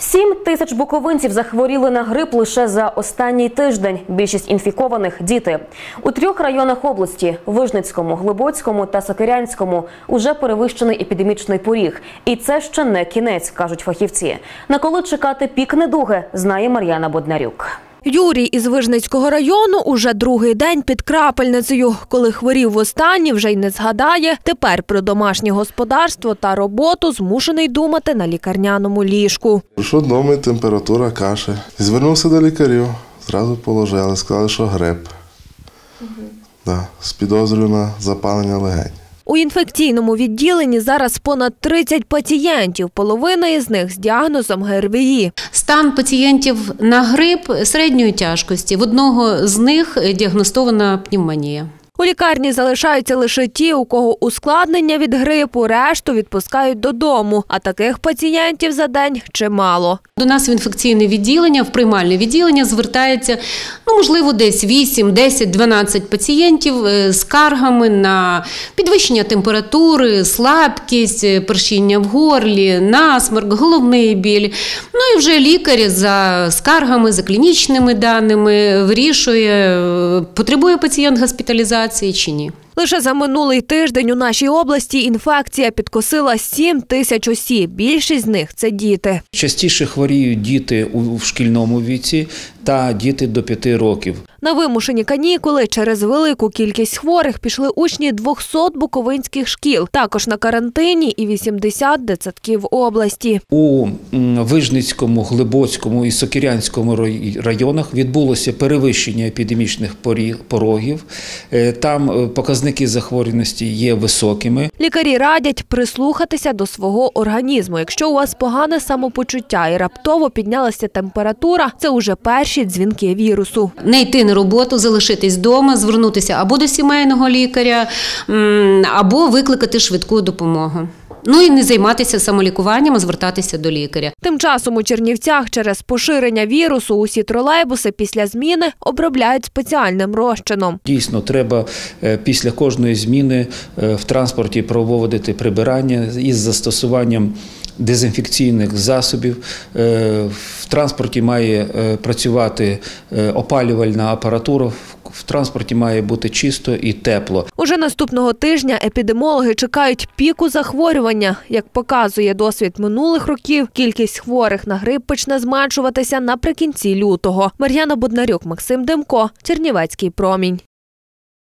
Сім тисяч буковинців захворіли на грип лише за останній тиждень. Більшість інфікованих діти у трьох районах області Вижницькому, Глибоцькому та Сокирянському уже перевищений епідемічний поріг. І це ще не кінець, кажуть фахівці. На коли чекати пік недуги, знає Мар'яна Боднарюк. Юрій із Вижницького району уже другий день під крапельницею. Коли хворів востаннє, вже й не згадає. Тепер про домашнє господарство та роботу змушений думати на лікарняному ліжку. Прийшов додому, температура, кашель. Звернувся до лікарів, зразу положили, сказали, що грип. Да, з підозрою на запалення легень. У інфекційному відділенні зараз понад 30 пацієнтів, половина із них з діагнозом ГРВІ. Стан пацієнтів на грип середньої тяжкості. В одного з них діагностована пневмонія. У лікарні залишаються лише ті, у кого ускладнення від грипу, решту відпускають додому. А таких пацієнтів за день чимало. До нас в інфекційне відділення, в приймальне відділення звертається, ну, можливо, десь 8, 10, 12 пацієнтів е, з скаргами на підвищення температури, слабкість, е, першіння в горлі, насморк, головний біль. Ну і вже лікар за скаргами, за клінічними даними вирішує, е, потребує пацієнт госпіталізації чи ні. Лише за минулий тиждень у нашій області інфекція підкосила 7 тисяч осіб. Більшість з них це діти. Частіше хворіють діти у шкільному віці та діти до 5 років. На вимушені канікули через велику кількість хворих пішли учні 200 буковинських шкіл. Також на карантині і 80 дитсадків області. У Вижницькому, Глибоцькому і Сокирянському районах відбулося перевищення епідемічних порогів. Е, Там е, показники захворюваності є високими. Лікарі радять прислухатися до свого організму. Якщо у вас погане самопочуття і раптово піднялася температура, це уже перші дзвінки вірусу. не йти на роботу, залишитись вдома, звернутися або до сімейного лікаря, або викликати швидку допомогу. Ну і не займатися самолікуванням, а звертатися до лікаря. Тим часом у Чернівцях через поширення вірусу усі тролейбуси після зміни обробляють спеціальним розчином. Дійсно, треба е, після кожної зміни е, в транспорті проводити прибирання із застосуванням дезінфекційних засобів. Е, В транспорті має працювати опалювальна апаратура. Транспорті має бути чисто і тепло. Уже наступного тижня епідемологи чекають піку захворювання. Як показує досвід минулих років, кількість хворих на грип почне зменшуватися наприкінці лютого. Мар'яна Буднарюк, Максим Демко, Чернівецький промінь.